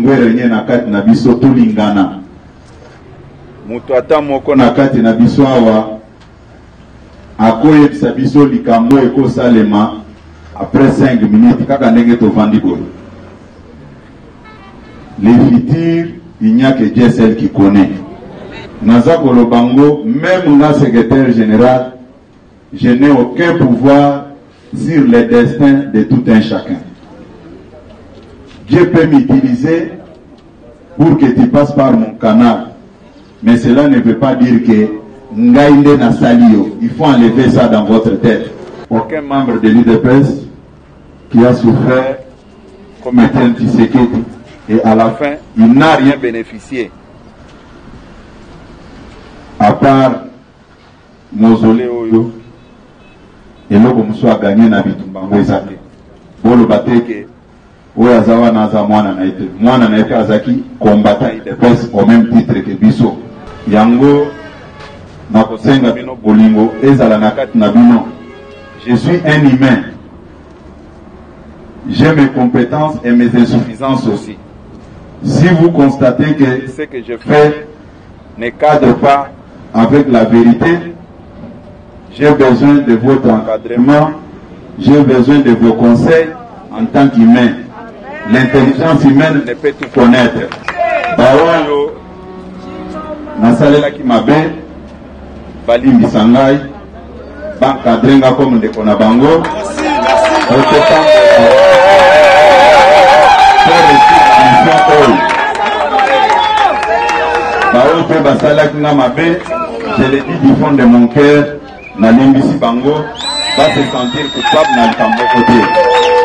bingwere nye na kati na biso tolingana. Moto ata moko na kati na biso awa akoyebisa biso likambo ekosalema après 5 minutes kaka ndenge tovandi boye. Le futur il n'y a que Dieu seul qui connaît. Naza koloba ngo même nga secrétaire général je n'ai aucun pouvoir sur le destin de tout un chacun Dieu peut m'utiliser pour que tu passes par mon canal. Mais cela ne veut pas dire que ngai nde nasali yo. Il faut enlever ça dans votre tête. Aucun membre de l'UDPS qui a souffert comme Étienne Tshisekedi. Et à la fin il n'a rien bénéficié. À part mausolée oyo. Eloko mosusu aganye na bitumba ngo eza te boloba te ke oyo aza wana aza mwana mwana nakosenga bino bolingo ezala na kati je suis un humain. J'ai mes compétences et mes insuffisances aussi. Si vous constatez que ce que je fais ne cadre pas avec la vérité j'ai besoin de votre encadrement j'ai besoin de vos conseils en tant qu'humain l'intelligence humaine ne peut tout connaître. Baoyo nasalelaki mabe balimbisa ngai bankadre nga comme ndeko na bango. Oyo baoyo mpe basalaki nga mabe je le dis du fond de mon cœur nalimbisi bango base sentir coupable na likambo moko te